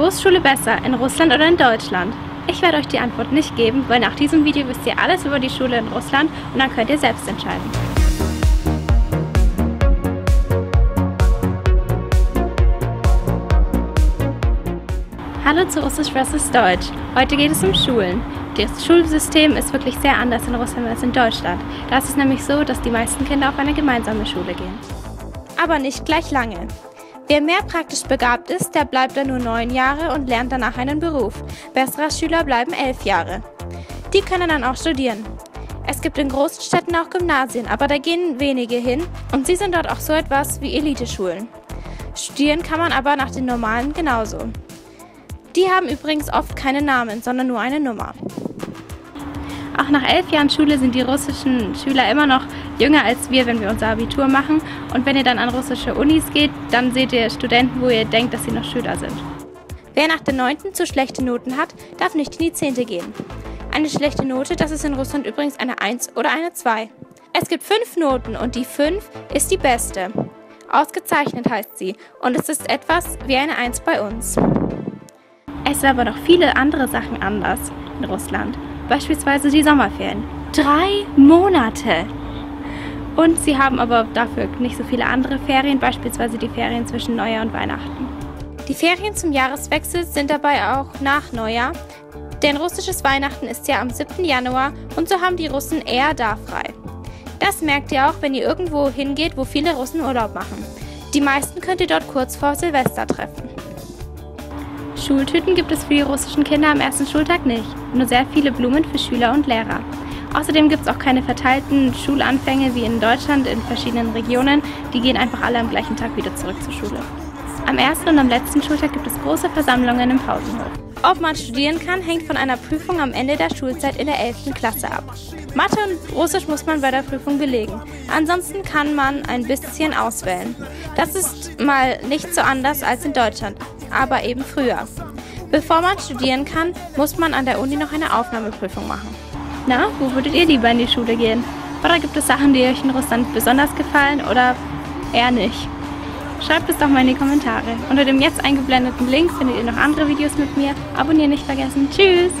Wo ist Schule besser, in Russland oder in Deutschland? Ich werde euch die Antwort nicht geben, weil nach diesem Video wisst ihr alles über die Schule in Russland und dann könnt ihr selbst entscheiden. Hallo zu Russisch vs. Deutsch. Heute geht es um Schulen. Das Schulsystem ist wirklich sehr anders in Russland als in Deutschland. Da ist es nämlich so, dass die meisten Kinder auf eine gemeinsame Schule gehen. Aber nicht gleich lange. Wer mehr praktisch begabt ist, der bleibt dann nur neun Jahre und lernt danach einen Beruf. Bessere Schüler bleiben elf Jahre. Die können dann auch studieren. Es gibt in großen Städten auch Gymnasien, aber da gehen wenige hin und sie sind dort auch so etwas wie Eliteschulen. Studieren kann man aber nach den normalen genauso. Die haben übrigens oft keine Namen, sondern nur eine Nummer. Auch nach elf Jahren Schule sind die russischen Schüler immer noch jünger als wir, wenn wir unser Abitur machen. Und wenn ihr dann an russische Unis geht, dann seht ihr Studenten, wo ihr denkt, dass sie noch Schüler sind. Wer nach der 9. zu schlechte Noten hat, darf nicht in die 10. gehen. Eine schlechte Note, das ist in Russland übrigens eine 1 oder eine 2. Es gibt fünf Noten und die 5 ist die beste. Ausgezeichnet heißt sie und es ist etwas wie eine 1 bei uns. Es sind aber noch viele andere Sachen anders in Russland beispielsweise die Sommerferien. Drei Monate! Und sie haben aber dafür nicht so viele andere Ferien, beispielsweise die Ferien zwischen Neujahr und Weihnachten. Die Ferien zum Jahreswechsel sind dabei auch nach Neujahr, denn russisches Weihnachten ist ja am 7. Januar und so haben die Russen eher da frei. Das merkt ihr auch, wenn ihr irgendwo hingeht, wo viele Russen Urlaub machen. Die meisten könnt ihr dort kurz vor Silvester treffen. Schultüten gibt es für die russischen Kinder am ersten Schultag nicht, nur sehr viele Blumen für Schüler und Lehrer. Außerdem gibt es auch keine verteilten Schulanfänge wie in Deutschland in verschiedenen Regionen, die gehen einfach alle am gleichen Tag wieder zurück zur Schule. Am ersten und am letzten Schultag gibt es große Versammlungen im Pausenhof. Ob man studieren kann, hängt von einer Prüfung am Ende der Schulzeit in der 11. Klasse ab. Mathe und Russisch muss man bei der Prüfung belegen. Ansonsten kann man ein bisschen auswählen. Das ist mal nicht so anders als in Deutschland aber eben früher. Bevor man studieren kann, muss man an der Uni noch eine Aufnahmeprüfung machen. Na, wo würdet ihr lieber in die Schule gehen? Oder gibt es Sachen, die euch in Russland besonders gefallen oder eher nicht? Schreibt es doch mal in die Kommentare. Unter dem jetzt eingeblendeten Link findet ihr noch andere Videos mit mir. Abonnieren nicht vergessen. Tschüss!